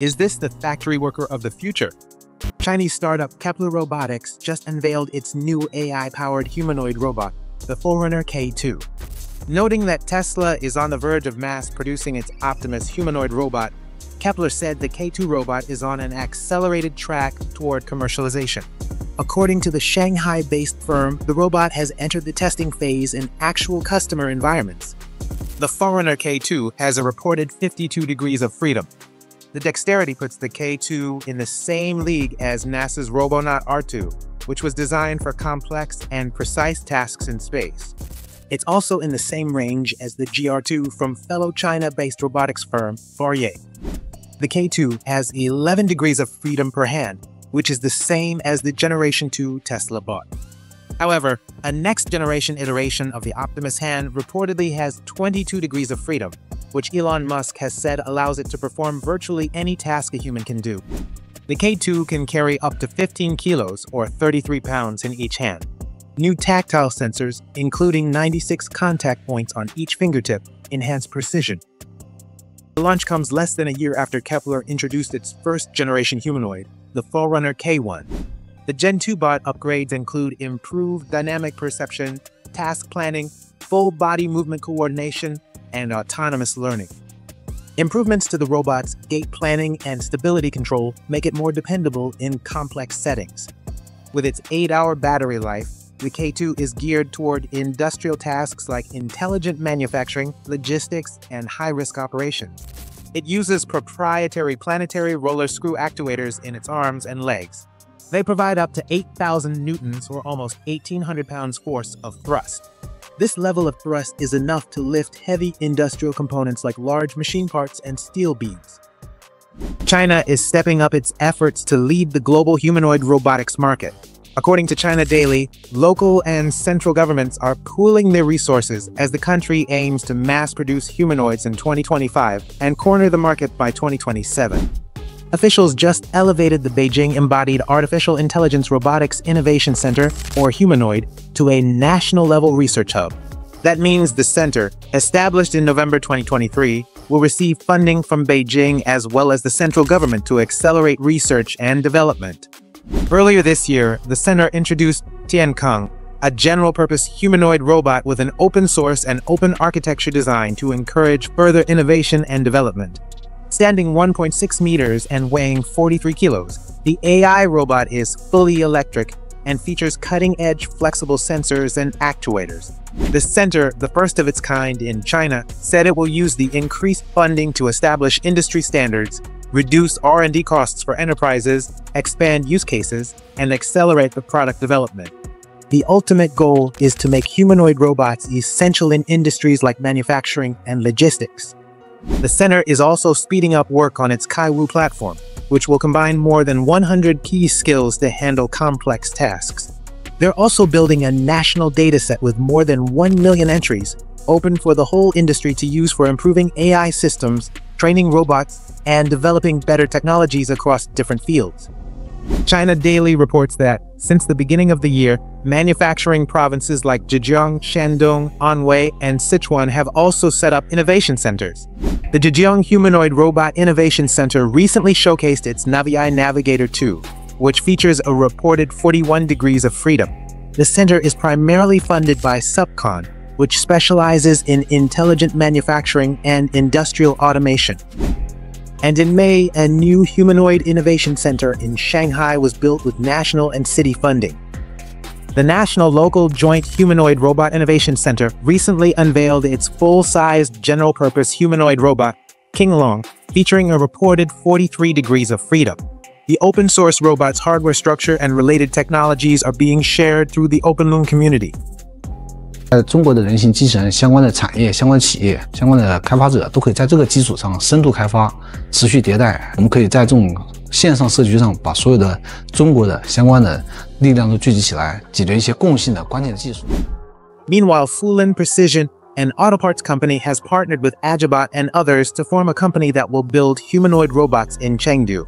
Is this the factory worker of the future? Chinese startup Kepler Robotics just unveiled its new AI-powered humanoid robot, the Forerunner K2. Noting that Tesla is on the verge of mass producing its Optimus humanoid robot, Kepler said the K2 robot is on an accelerated track toward commercialization. According to the Shanghai-based firm, the robot has entered the testing phase in actual customer environments. The Forerunner K2 has a reported 52 degrees of freedom. The dexterity puts the K2 in the same league as NASA's Robonaut R2, which was designed for complex and precise tasks in space. It's also in the same range as the GR2 from fellow China-based robotics firm Fourier. The K2 has 11 degrees of freedom per hand, which is the same as the Generation 2 Tesla Bot. However, a next-generation iteration of the Optimus hand reportedly has 22 degrees of freedom, which Elon Musk has said allows it to perform virtually any task a human can do. The K2 can carry up to 15 kilos or 33 pounds in each hand. New tactile sensors, including 96 contact points on each fingertip, enhance precision. The launch comes less than a year after Kepler introduced its first-generation humanoid, the Forerunner K1. The Gen 2 bot upgrades include improved dynamic perception, task planning, full body movement coordination, and autonomous learning. Improvements to the robot's gait planning and stability control make it more dependable in complex settings. With its 8-hour battery life, the K2 is geared toward industrial tasks like intelligent manufacturing, logistics, and high-risk operations. It uses proprietary planetary roller screw actuators in its arms and legs. They provide up to 8,000 newtons or almost 1,800 pounds force of thrust. This level of thrust is enough to lift heavy industrial components like large machine parts and steel beams. China is stepping up its efforts to lead the global humanoid robotics market. According to China Daily, local and central governments are pooling their resources as the country aims to mass-produce humanoids in 2025 and corner the market by 2027. Officials just elevated the Beijing Embodied Artificial Intelligence Robotics Innovation Center, or Humanoid, to a national-level research hub. That means the center, established in November 2023, will receive funding from Beijing as well as the central government to accelerate research and development. Earlier this year, the center introduced Tiangong, a general-purpose humanoid robot with an open-source and open architecture design to encourage further innovation and development. Standing 1.6 meters and weighing 43 kilos, the AI robot is fully electric and features cutting-edge flexible sensors and actuators. The center, the first of its kind in China, said it will use the increased funding to establish industry standards reduce R&D costs for enterprises, expand use cases, and accelerate the product development. The ultimate goal is to make humanoid robots essential in industries like manufacturing and logistics. The center is also speeding up work on its Kaiwu platform, which will combine more than 100 key skills to handle complex tasks. They're also building a national dataset with more than 1 million entries, open for the whole industry to use for improving AI systems, training robots, and developing better technologies across different fields. China Daily reports that, since the beginning of the year, manufacturing provinces like Zhejiang, Shandong, Anhui, and Sichuan have also set up innovation centers. The Zhejiang Humanoid Robot Innovation Center recently showcased its Navii Navigator 2, which features a reported 41 degrees of freedom. The center is primarily funded by Supcon, which specializes in intelligent manufacturing and industrial automation. And in May, a new Humanoid Innovation Center in Shanghai was built with national and city funding. The National Local Joint Humanoid Robot Innovation Center recently unveiled its full-sized general-purpose humanoid robot, Qinglong, featuring a reported 43 degrees of freedom. The open-source robot's hardware structure and related technologies are being shared through the OpenLoong community. 在中国的人形机器人相关的产业、相关企业、相关的开发者都可以在这个基础上深度开发、持续迭代。我们可以在这种线上社区上把所有的中国的相关的力量都聚集起来，解决一些共性的关键的技术。Meanwhile, Fulin Precision, an auto parts company, has partnered with Agibot and others to form a company that will build humanoid robots in Chengdu.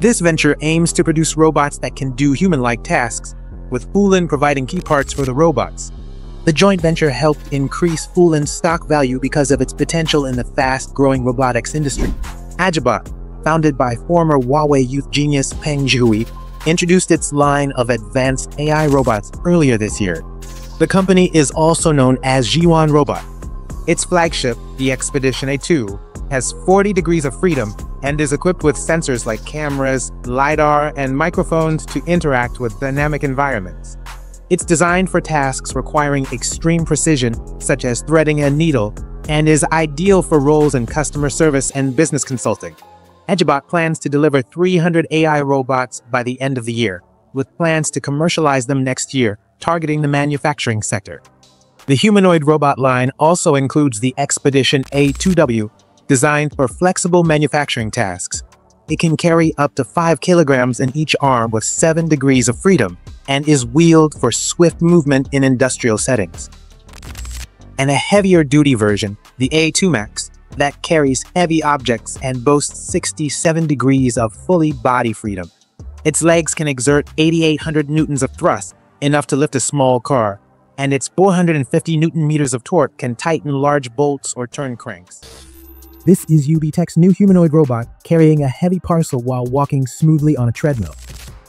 This venture aims to produce robots that can do human-like tasks, with Fulin providing key parts for the robots. The joint venture helped increase Fulin's stock value because of its potential in the fast-growing robotics industry. Agibot, founded by former Huawei youth genius Peng Zhihui, introduced its line of advanced AI robots earlier this year. The company is also known as Zhiyuan Robot. Its flagship, the Expedition A2, has 40 degrees of freedom and is equipped with sensors like cameras, LiDAR, and microphones to interact with dynamic environments. It's designed for tasks requiring extreme precision, such as threading a needle, and is ideal for roles in customer service and business consulting. Agibot plans to deliver 300 AI robots by the end of the year, with plans to commercialize them next year, targeting the manufacturing sector. The humanoid robot line also includes the Expedition A2W, designed for flexible manufacturing tasks. It can carry up to 5 kilograms in each arm with 7 degrees of freedom and is wheeled for swift movement in industrial settings. And a heavier duty version, the A2 Max, that carries heavy objects and boasts 67 degrees of fully body freedom. Its legs can exert 8,800 newtons of thrust, enough to lift a small car, and its 450 newton meters of torque can tighten large bolts or turn cranks. This is UBTech's new humanoid robot carrying a heavy parcel while walking smoothly on a treadmill.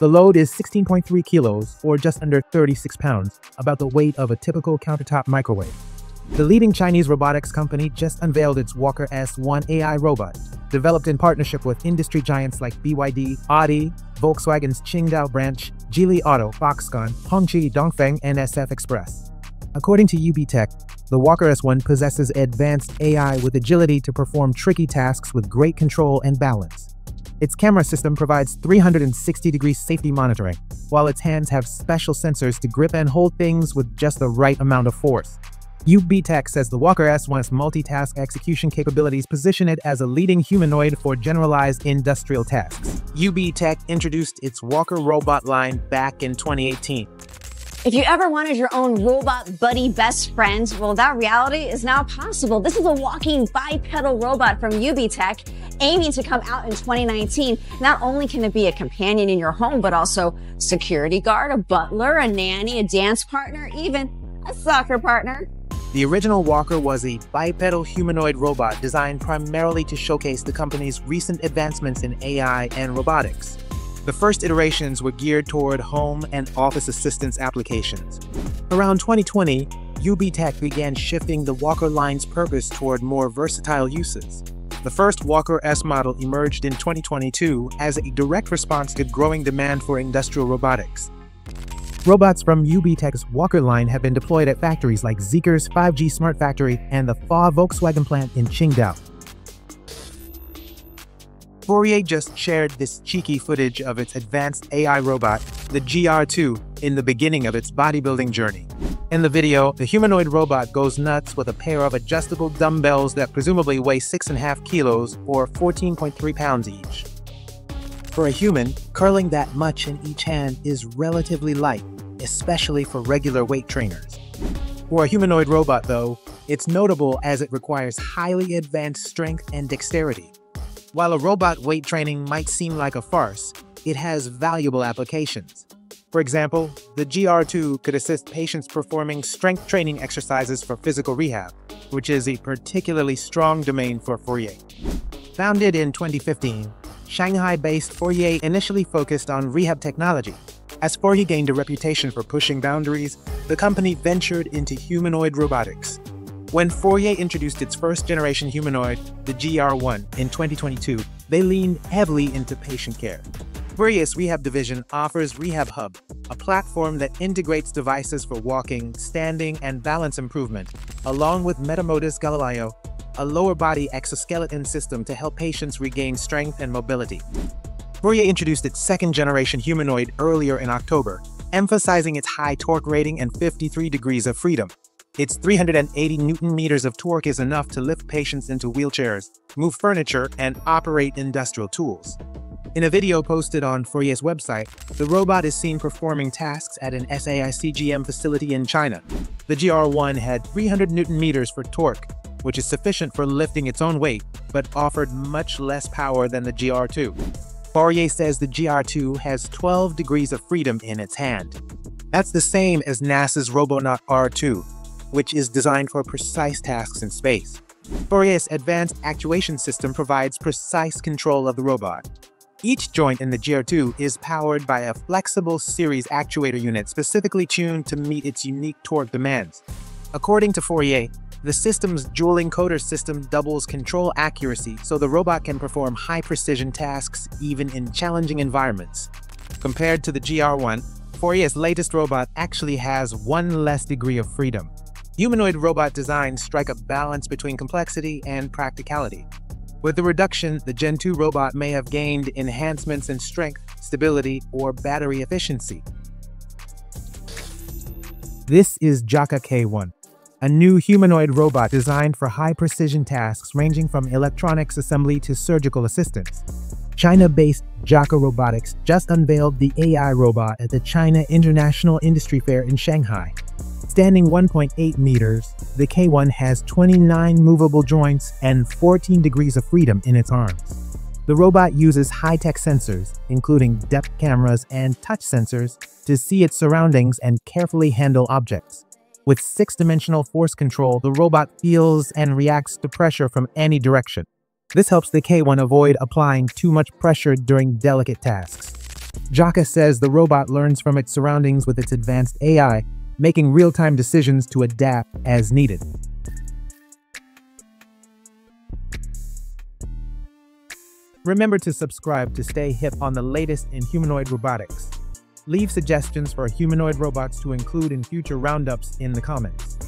The load is 16.3 kilos, or just under 36 pounds, about the weight of a typical countertop microwave. The leading Chinese robotics company just unveiled its Walker S1 AI robot, developed in partnership with industry giants like BYD, Audi, Volkswagen's Qingdao branch, Geely Auto, Foxconn, Hongqi Dongfeng, and SF Express. According to UB Tech, the Walker S1 possesses advanced AI with agility to perform tricky tasks with great control and balance. Its camera system provides 360-degree safety monitoring, while its hands have special sensors to grip and hold things with just the right amount of force. UBTech says the Walker S1's multitask execution capabilities position it as a leading humanoid for generalized industrial tasks. UBTech introduced its Walker robot line back in 2018. If you ever wanted your own robot buddy best friend, well, that reality is now possible. This is a walking bipedal robot from UBTech aiming to come out in 2019. Not only can it be a companion in your home, but also security guard, a butler, a nanny, a dance partner, even a soccer partner. The original Walker was a bipedal humanoid robot designed primarily to showcase the company's recent advancements in AI and robotics. The first iterations were geared toward home and office assistance applications. Around 2020, UB Tech began shifting the Walker line's purpose toward more versatile uses. The first Walker S model emerged in 2022 as a direct response to growing demand for industrial robotics. Robots from UBTech's Walker line have been deployed at factories like Zeekr's 5G Smart Factory and the FAW Volkswagen plant in Qingdao. Fourier just shared this cheeky footage of its advanced AI robot, the GR2, in the beginning of its bodybuilding journey. In the video, the humanoid robot goes nuts with a pair of adjustable dumbbells that presumably weigh 6.5 kilos or 14.3 pounds each. For a human, curling that much in each hand is relatively light, especially for regular weight trainers. For a humanoid robot, though, it's notable as it requires highly advanced strength and dexterity. While a robot weight training might seem like a farce, it has valuable applications. For example, the GR2 could assist patients performing strength training exercises for physical rehab, which is a particularly strong domain for Fourier. Founded in 2015, Shanghai-based Fourier initially focused on rehab technology. As Fourier gained a reputation for pushing boundaries, the company ventured into humanoid robotics. When Fourier introduced its first-generation humanoid, the GR1, in 2022, they leaned heavily into patient care. Fourier's rehab division offers Rehab Hub, a platform that integrates devices for walking, standing, and balance improvement, along with Metamodus Galileo, a lower body exoskeleton system to help patients regain strength and mobility. Fourier introduced its second generation humanoid earlier in October, emphasizing its high torque rating and 53 degrees of freedom. Its 380 newton meters of torque is enough to lift patients into wheelchairs, move furniture, and operate industrial tools. In a video posted on Fourier's website, the robot is seen performing tasks at an SAICGM facility in China. The GR1 had 300 newton meters for torque, which is sufficient for lifting its own weight, but offered much less power than the GR2. Fourier says the GR2 has 12 degrees of freedom in its hand. That's the same as NASA's Robonaut R2, which is designed for precise tasks in space. Fourier's advanced actuation system provides precise control of the robot. Each joint in the GR2 is powered by a flexible series actuator unit specifically tuned to meet its unique torque demands. According to Fourier, the system's dual encoder system doubles control accuracy so the robot can perform high-precision tasks even in challenging environments. Compared to the GR1, Fourier's latest robot actually has one less degree of freedom. Humanoid robot designs strike a balance between complexity and practicality. With the reduction, the Gen 2 robot may have gained enhancements in strength, stability, or battery efficiency. This is Jaka K1, a new humanoid robot designed for high-precision tasks ranging from electronics assembly to surgical assistance. China-based Jaka Robotics just unveiled the AI robot at the China International Industry Fair in Shanghai. Standing 1.8 meters, the K1 has 29 movable joints and 14 degrees of freedom in its arms. The robot uses high-tech sensors, including depth cameras and touch sensors, to see its surroundings and carefully handle objects. With six-dimensional force control, the robot feels and reacts to pressure from any direction. This helps the K1 avoid applying too much pressure during delicate tasks. Jaka says the robot learns from its surroundings with its advanced AI making real-time decisions to adapt as needed. Remember to subscribe to stay hip on the latest in humanoid robotics. Leave suggestions for humanoid robots to include in future roundups in the comments.